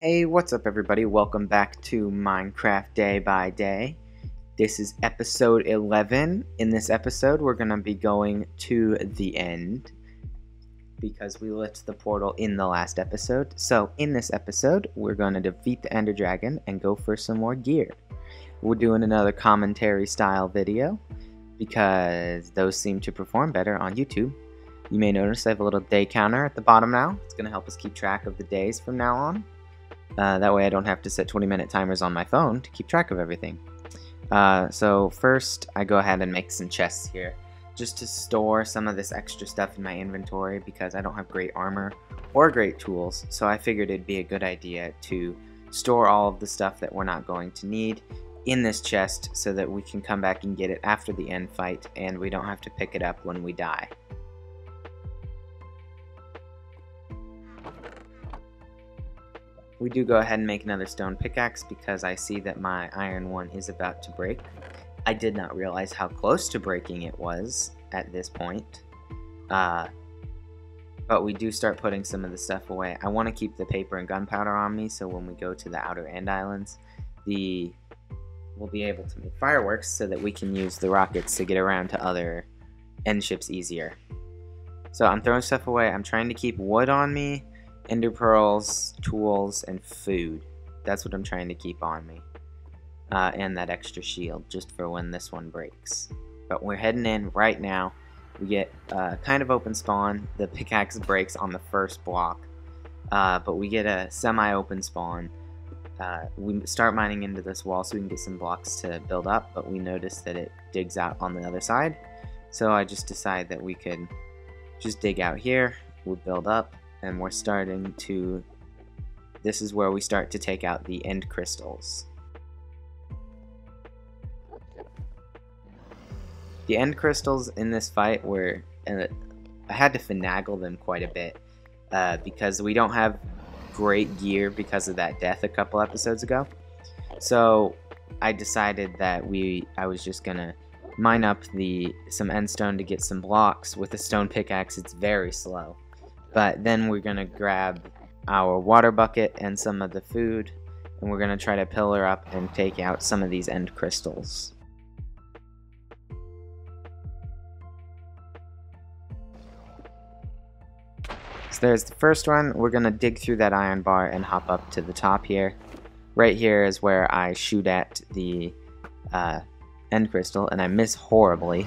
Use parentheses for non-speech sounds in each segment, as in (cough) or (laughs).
Hey, what's up everybody? Welcome back to Minecraft Day by Day. This is episode 11. In this episode, we're going to be going to the end because we lit the portal in the last episode. So, in this episode, we're going to defeat the Ender Dragon and go for some more gear. We're doing another commentary style video because those seem to perform better on YouTube. You may notice I have a little day counter at the bottom now. It's going to help us keep track of the days from now on. Uh, that way I don't have to set 20 minute timers on my phone to keep track of everything. Uh, so first I go ahead and make some chests here just to store some of this extra stuff in my inventory because I don't have great armor or great tools so I figured it'd be a good idea to store all of the stuff that we're not going to need in this chest so that we can come back and get it after the end fight and we don't have to pick it up when we die. We do go ahead and make another stone pickaxe because I see that my iron one is about to break. I did not realize how close to breaking it was at this point. Uh, but we do start putting some of the stuff away. I want to keep the paper and gunpowder on me so when we go to the outer end islands, the we'll be able to make fireworks so that we can use the rockets to get around to other end ships easier. So I'm throwing stuff away. I'm trying to keep wood on me ender pearls, tools, and food. That's what I'm trying to keep on me. Uh, and that extra shield, just for when this one breaks. But we're heading in right now. We get uh, kind of open spawn. The pickaxe breaks on the first block. Uh, but we get a semi-open spawn. Uh, we start mining into this wall so we can get some blocks to build up, but we notice that it digs out on the other side. So I just decide that we could just dig out here, we'll build up, and we're starting to this is where we start to take out the end crystals. The end crystals in this fight were uh, I had to finagle them quite a bit uh, because we don't have great gear because of that death a couple episodes ago. So I decided that we I was just gonna mine up the some end stone to get some blocks with a stone pickaxe. It's very slow. But then we're going to grab our water bucket and some of the food, and we're going to try to pillar up and take out some of these end crystals. So there's the first one. We're going to dig through that iron bar and hop up to the top here. Right here is where I shoot at the uh, end crystal, and I miss horribly.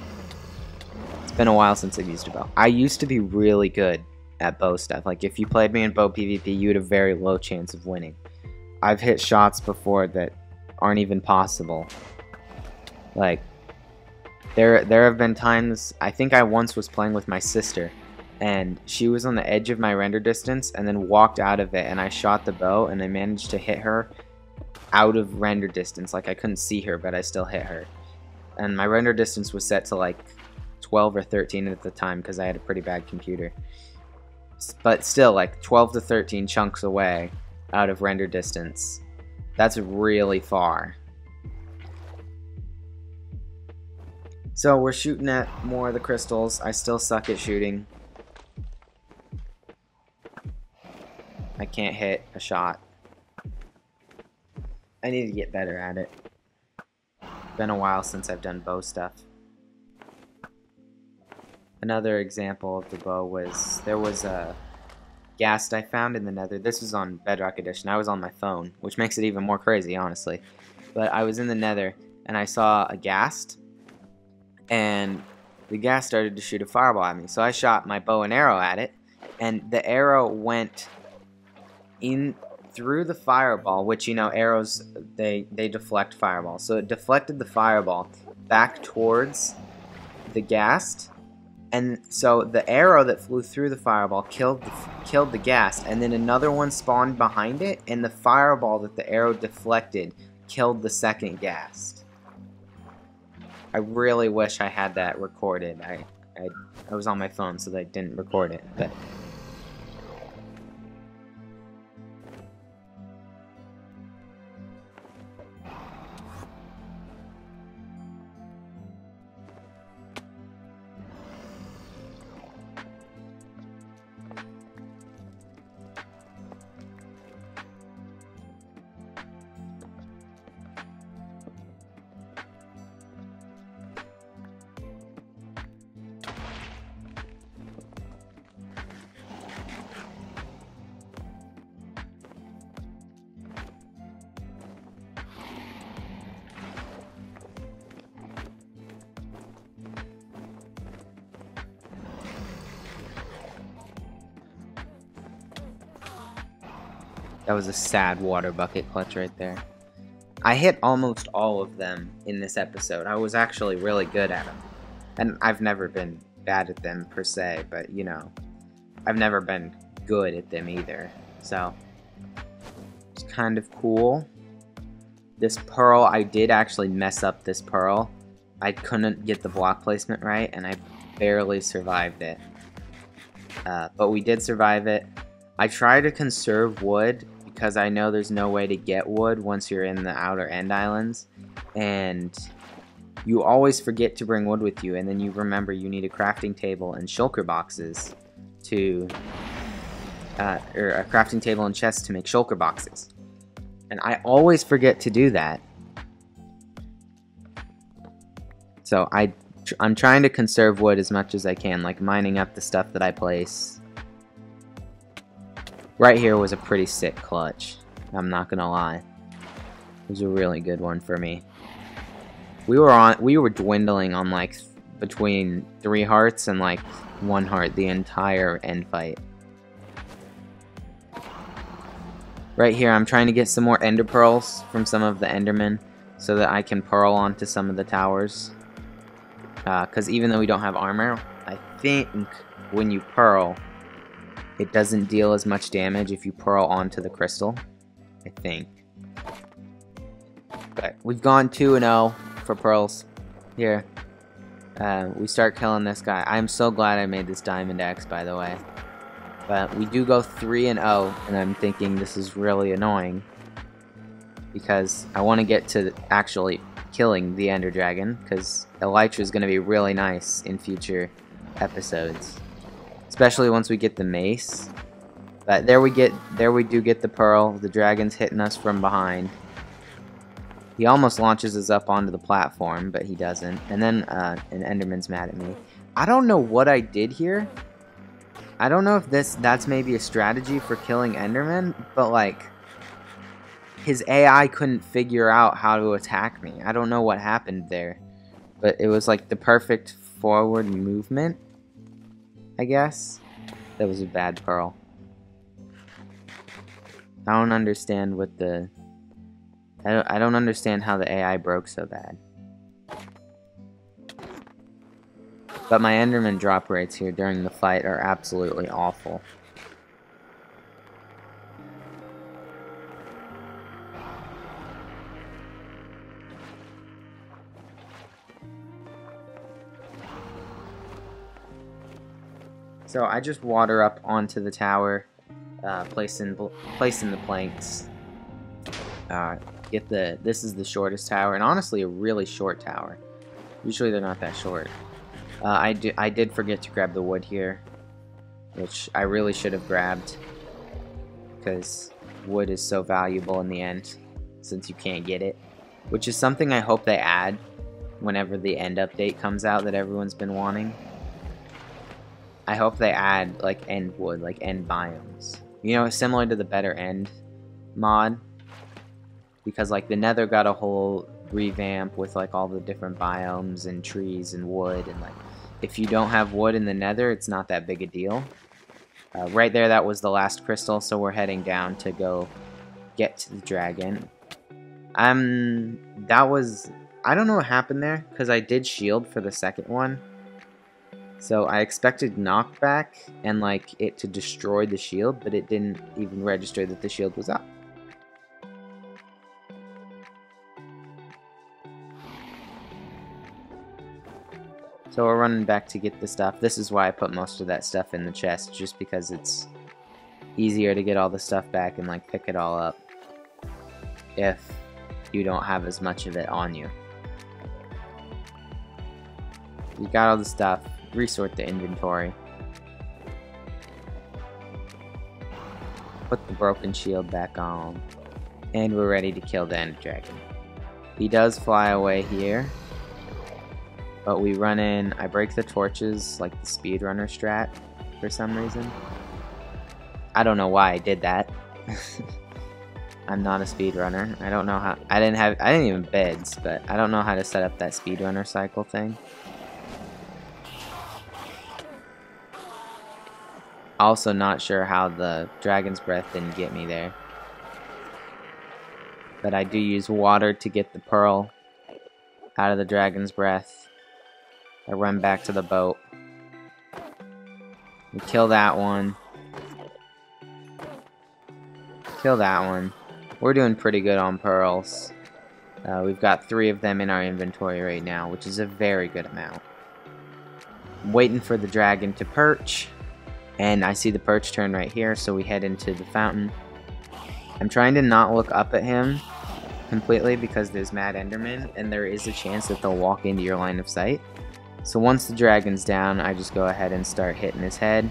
It's been a while since I've used a bow. I used to be really good at bow stuff. Like if you played me in bow PvP, you had a very low chance of winning. I've hit shots before that aren't even possible. Like there there have been times I think I once was playing with my sister and she was on the edge of my render distance and then walked out of it and I shot the bow and I managed to hit her out of render distance. Like I couldn't see her, but I still hit her. And my render distance was set to like 12 or 13 at the time because I had a pretty bad computer but still like 12 to 13 chunks away out of render distance. That's really far. So we're shooting at more of the crystals. I still suck at shooting. I can't hit a shot. I need to get better at it. Been a while since I've done bow stuff. Another example of the bow was there was a ghast I found in the nether. This was on Bedrock Edition. I was on my phone, which makes it even more crazy, honestly. But I was in the nether and I saw a ghast and the ghast started to shoot a fireball at me. So I shot my bow and arrow at it and the arrow went in through the fireball, which you know arrows they they deflect fireballs. So it deflected the fireball back towards the ghast and so the arrow that flew through the fireball killed the, killed the ghast, and then another one spawned behind it, and the fireball that the arrow deflected killed the second ghast. I really wish I had that recorded. I, I, I was on my phone, so I didn't record it, but That was a sad water bucket clutch right there. I hit almost all of them in this episode. I was actually really good at them. And I've never been bad at them per se, but you know, I've never been good at them either. So, it's kind of cool. This pearl, I did actually mess up this pearl. I couldn't get the block placement right, and I barely survived it. Uh, but we did survive it. I try to conserve wood because I know there's no way to get wood once you're in the outer end islands. And you always forget to bring wood with you, and then you remember you need a crafting table and shulker boxes to, uh, or a crafting table and chest to make shulker boxes. And I always forget to do that. So I, I'm trying to conserve wood as much as I can, like mining up the stuff that I place. Right here was a pretty sick clutch. I'm not gonna lie. It was a really good one for me. We were on we were dwindling on like between three hearts and like one heart the entire end fight. Right here I'm trying to get some more ender pearls from some of the endermen so that I can pearl onto some of the towers. Because uh, even though we don't have armor, I think when you pearl, it doesn't deal as much damage if you pearl onto the crystal. I think. But we've gone 2 and 0 for pearls here. Uh, we start killing this guy. I'm so glad I made this diamond axe, by the way. But we do go 3 and 0, and I'm thinking this is really annoying. Because I want to get to actually killing the Ender Dragon, because Elytra is going to be really nice in future episodes. Especially once we get the mace. But there we get, there we do get the pearl. The dragon's hitting us from behind. He almost launches us up onto the platform, but he doesn't. And then uh, an Enderman's mad at me. I don't know what I did here. I don't know if this that's maybe a strategy for killing Enderman, but like his AI couldn't figure out how to attack me. I don't know what happened there, but it was like the perfect forward movement. I guess that was a bad pearl. I don't understand what the I don't, I don't understand how the AI broke so bad. But my Enderman drop rates here during the fight are absolutely awful. So I just water up onto the tower, uh, placing placing the planks. Uh, get the, this is the shortest tower, and honestly a really short tower. Usually they're not that short. Uh, I, do, I did forget to grab the wood here, which I really should have grabbed, because wood is so valuable in the end, since you can't get it. Which is something I hope they add whenever the end update comes out that everyone's been wanting. I hope they add, like, end wood, like, end biomes. You know, similar to the Better End mod, because like the nether got a whole revamp with like all the different biomes and trees and wood and like if you don't have wood in the nether it's not that big a deal. Uh, right there that was the last crystal so we're heading down to go get to the dragon. Um that was I don't know what happened there because I did shield for the second one so I expected knockback and like it to destroy the shield but it didn't even register that the shield was up So we're running back to get the stuff. This is why I put most of that stuff in the chest, just because it's easier to get all the stuff back and like pick it all up if you don't have as much of it on you. You got all the stuff, resort the inventory. Put the broken shield back on. And we're ready to kill the Ender Dragon. He does fly away here, but we run in, I break the torches like the speedrunner strat for some reason. I don't know why I did that. (laughs) I'm not a speedrunner. I don't know how, I didn't have, I didn't even beds, but I don't know how to set up that speedrunner cycle thing. Also not sure how the Dragon's Breath didn't get me there. But I do use water to get the pearl out of the dragon's breath. I run back to the boat. We kill that one. Kill that one. We're doing pretty good on pearls. Uh, we've got three of them in our inventory right now, which is a very good amount. Waiting for the dragon to perch. And I see the perch turn right here, so we head into the fountain. I'm trying to not look up at him completely because there's Mad Enderman, and there is a chance that they'll walk into your line of sight. So once the dragon's down, I just go ahead and start hitting his head.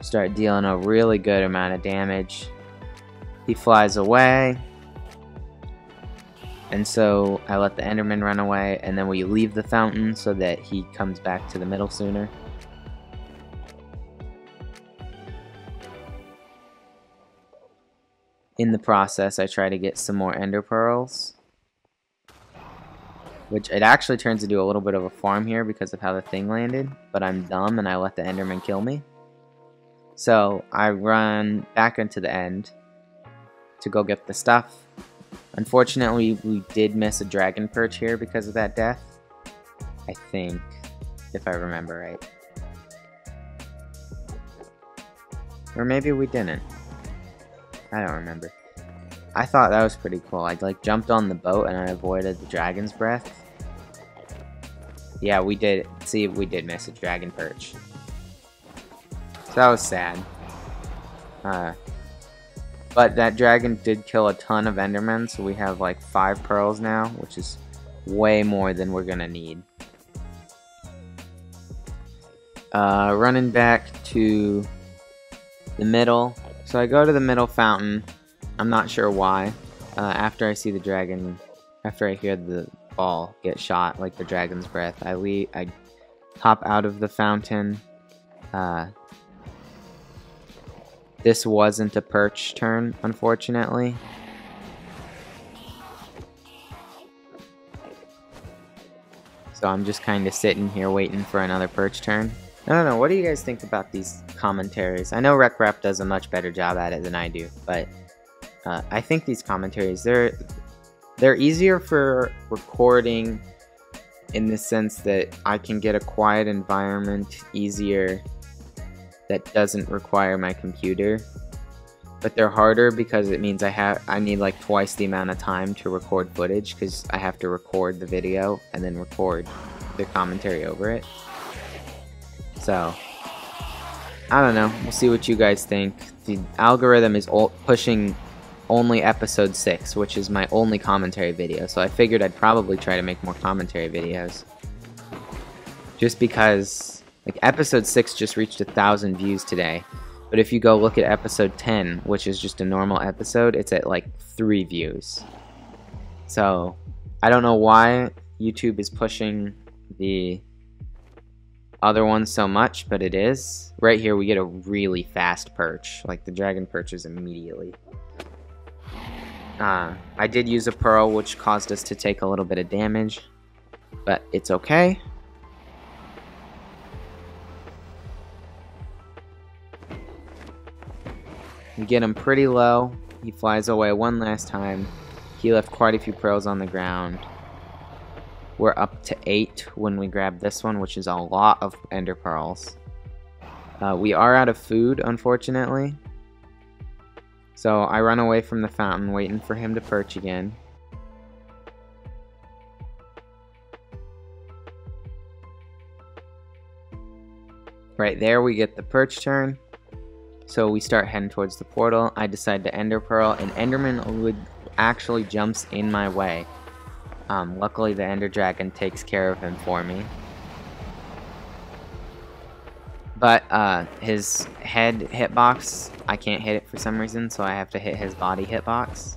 Start dealing a really good amount of damage. He flies away. And so I let the Enderman run away, and then we leave the fountain so that he comes back to the middle sooner. In the process, I try to get some more Ender Pearls. Which it actually turns into a little bit of a farm here because of how the thing landed. But I'm dumb and I let the Enderman kill me. So I run back into the end to go get the stuff. Unfortunately, we did miss a dragon perch here because of that death. I think, if I remember right. Or maybe we didn't. I don't remember. I thought that was pretty cool. I like jumped on the boat and I avoided the dragon's breath. Yeah, we did. See, we did miss a dragon perch. So that was sad. Uh, but that dragon did kill a ton of endermen, so we have like five pearls now, which is way more than we're gonna need. Uh, running back to the middle. So I go to the middle fountain. I'm not sure why. Uh, after I see the dragon, after I hear the ball get shot, like the dragon's breath, I leave. I hop out of the fountain. Uh, this wasn't a perch turn, unfortunately. So I'm just kind of sitting here waiting for another perch turn. I don't know, what do you guys think about these commentaries? I know RecRap does a much better job at it than I do, but uh, I think these commentaries, they're, they're easier for recording in the sense that I can get a quiet environment easier that doesn't require my computer. But they're harder because it means I have I need like twice the amount of time to record footage because I have to record the video and then record the commentary over it. So I don't know. We'll see what you guys think. The algorithm is pushing only episode 6, which is my only commentary video, so I figured I'd probably try to make more commentary videos. Just because like episode 6 just reached a thousand views today. But if you go look at episode 10, which is just a normal episode, it's at like 3 views. So, I don't know why YouTube is pushing the other ones so much, but it is. Right here we get a really fast perch. Like the dragon perches immediately. Uh, I did use a pearl, which caused us to take a little bit of damage. But it's okay. We get him pretty low. He flies away one last time. He left quite a few pearls on the ground. We're up to 8 when we grab this one, which is a lot of ender pearls. Uh, we are out of food, unfortunately. So I run away from the fountain, waiting for him to perch again. Right there we get the perch turn. So we start heading towards the portal. I decide to Ender Pearl, and Enderman would actually jumps in my way. Um, luckily, the Ender Dragon takes care of him for me. But uh, his head hitbox, I can't hit it for some reason, so I have to hit his body hitbox.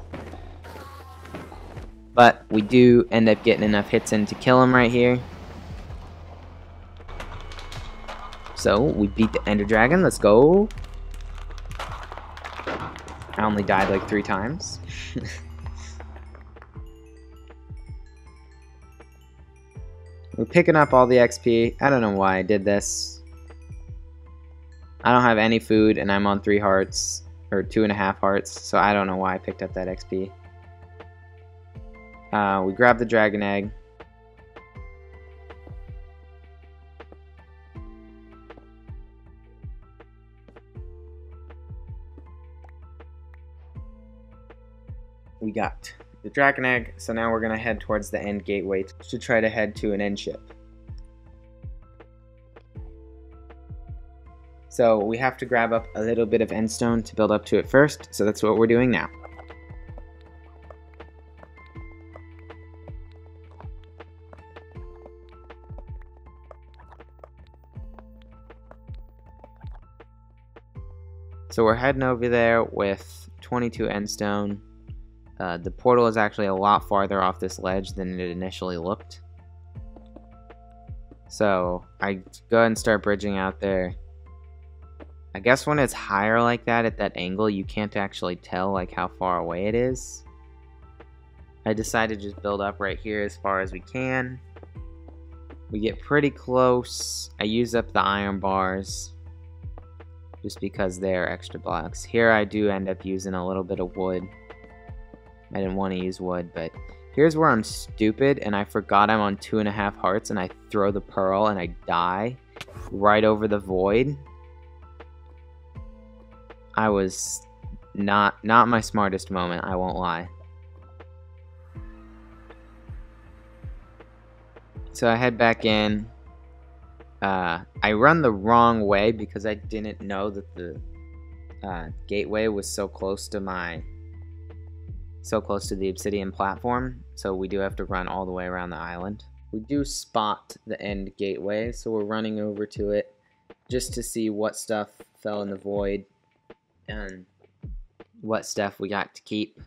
But we do end up getting enough hits in to kill him right here. So we beat the Ender Dragon. Let's go. I only died like three times. (laughs) We're picking up all the XP. I don't know why I did this. I don't have any food and I'm on three hearts. or two and a half hearts, so I don't know why I picked up that XP. Uh, we grab the dragon egg. We got the dragon egg, so now we're going to head towards the end gateway to try to head to an end ship. So we have to grab up a little bit of end stone to build up to it first, so that's what we're doing now. So we're heading over there with 22 endstone. Uh, the portal is actually a lot farther off this ledge than it initially looked. So I go ahead and start bridging out there. I guess when it's higher like that at that angle, you can't actually tell like how far away it is. I decided to just build up right here as far as we can. We get pretty close. I use up the iron bars just because they're extra blocks. Here I do end up using a little bit of wood. I didn't want to use wood, but here's where I'm stupid and I forgot I'm on two and a half hearts and I throw the pearl and I die right over the void. I was not not my smartest moment, I won't lie. So I head back in. Uh, I run the wrong way because I didn't know that the uh, gateway was so close to my so close to the obsidian platform. So we do have to run all the way around the island. We do spot the end gateway, so we're running over to it just to see what stuff fell in the void and what stuff we got to keep.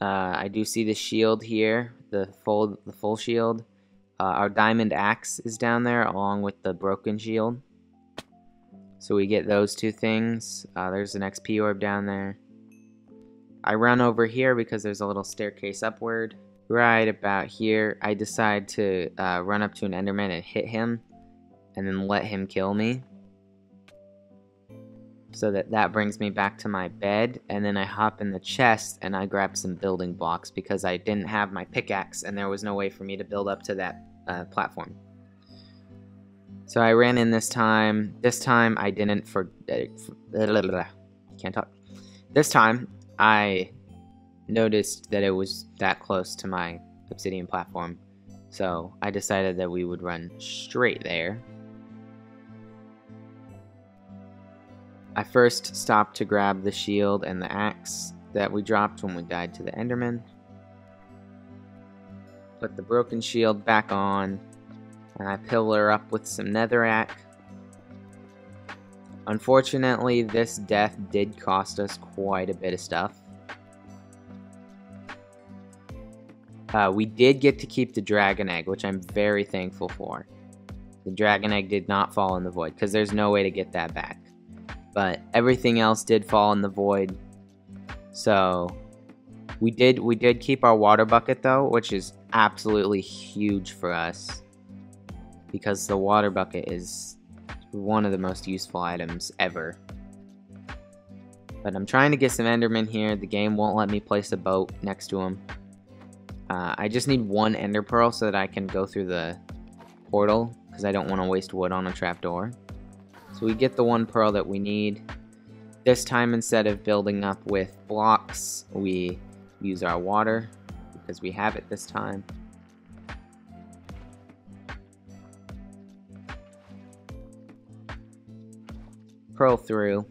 Uh, I do see the shield here, the full the full shield. Uh, our diamond axe is down there along with the broken shield. So we get those two things. Uh, there's an XP orb down there. I run over here because there's a little staircase upward. Right about here, I decide to uh, run up to an enderman and hit him and then let him kill me so that that brings me back to my bed and then I hop in the chest and I grab some building blocks because I didn't have my pickaxe and there was no way for me to build up to that uh, platform. So I ran in this time. This time I didn't for, uh, can't talk. This time I noticed that it was that close to my obsidian platform. So I decided that we would run straight there I first stopped to grab the shield and the axe that we dropped when we died to the Enderman. Put the broken shield back on, and I pillar up with some netherrack. Unfortunately, this death did cost us quite a bit of stuff. Uh, we did get to keep the dragon egg, which I'm very thankful for. The dragon egg did not fall in the void, because there's no way to get that back but everything else did fall in the void. So we did we did keep our water bucket though, which is absolutely huge for us because the water bucket is one of the most useful items ever. But I'm trying to get some Enderman here. The game won't let me place a boat next to him. Uh, I just need one Ender Pearl so that I can go through the portal because I don't want to waste wood on a trapdoor. So we get the one pearl that we need. This time, instead of building up with blocks, we use our water because we have it this time. Pearl through.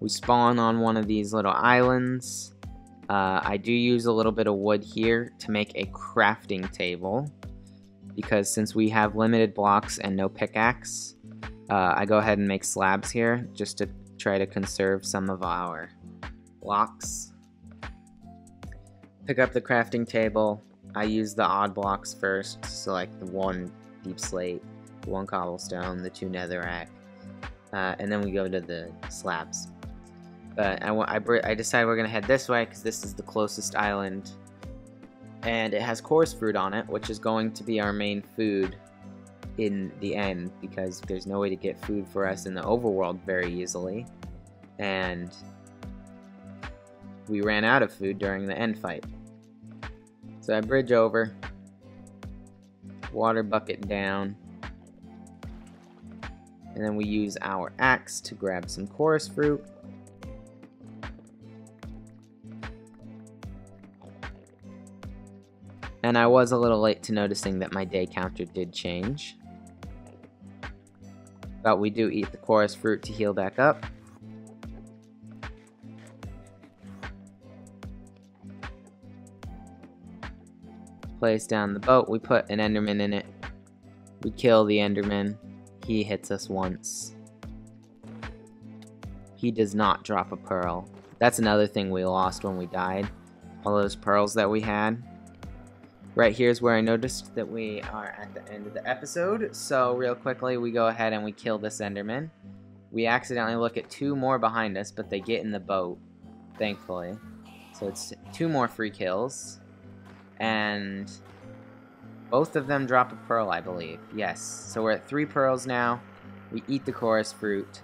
We spawn on one of these little islands. Uh, I do use a little bit of wood here to make a crafting table because since we have limited blocks and no pickaxe, uh, I go ahead and make slabs here just to try to conserve some of our blocks. Pick up the crafting table. I use the odd blocks first, so like the one deep slate, one cobblestone, the two netherrack, uh, and then we go to the slabs. But I, I, I decided we're going to head this way because this is the closest island. And it has chorus fruit on it, which is going to be our main food in the end because there's no way to get food for us in the overworld very easily. And we ran out of food during the end fight. So I bridge over, water bucket down, and then we use our axe to grab some chorus fruit. And I was a little late to noticing that my day counter did change. But we do eat the chorus fruit to heal back up. Place down the boat, we put an enderman in it. We kill the enderman. He hits us once. He does not drop a pearl. That's another thing we lost when we died. All those pearls that we had. Right here's where I noticed that we are at the end of the episode. So real quickly, we go ahead and we kill this Enderman. We accidentally look at two more behind us, but they get in the boat, thankfully. So it's two more free kills. And both of them drop a pearl, I believe. Yes. So we're at three pearls now. We eat the chorus fruit.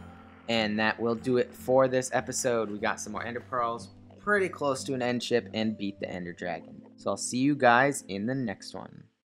And that will do it for this episode. We got some more ender pearls. Pretty close to an end ship and beat the ender dragon. So I'll see you guys in the next one.